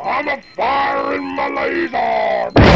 I'm a firing my laser!